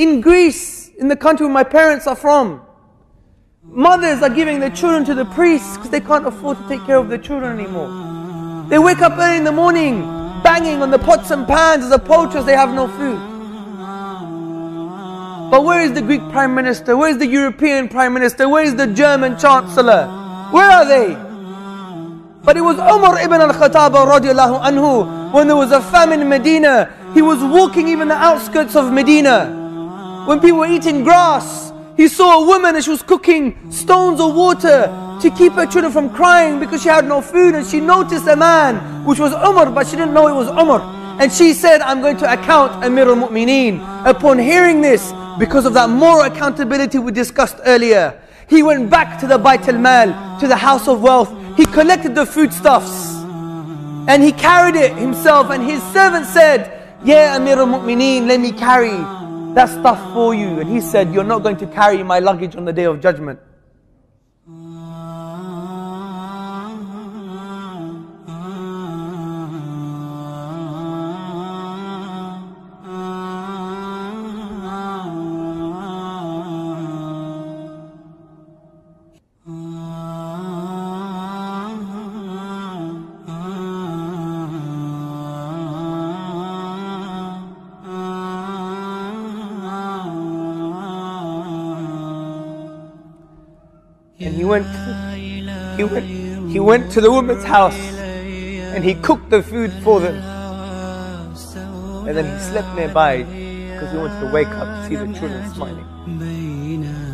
In Greece, in the country where my parents are from, mothers are giving their children to the priests because they can't afford to take care of their children anymore. They wake up early in the morning, banging on the pots and pans as a poachers, they have no food. But where is the Greek Prime Minister? Where is the European Prime Minister? Where is the German Chancellor? Where are they? But it was Umar ibn al-Khattab radiallahu anhu when there was a famine in Medina. He was walking even the outskirts of Medina. When people were eating grass, he saw a woman and she was cooking stones of water to keep her children from crying because she had no food. And she noticed a man, which was Umar, but she didn't know it was Umar. And she said, I'm going to account Amir al-Mu'mineen. Upon hearing this, because of that moral accountability we discussed earlier. He went back to the Bait al-Mal, to the house of wealth. He collected the foodstuffs and he carried it himself and his servant said, Yeah Amir al-Mu'mineen, let me carry that stuff for you. And he said, You're not going to carry my luggage on the day of judgment. And he went, he went, he went to the woman's house and he cooked the food for them. And then he slept nearby because he wanted to wake up to see the children smiling.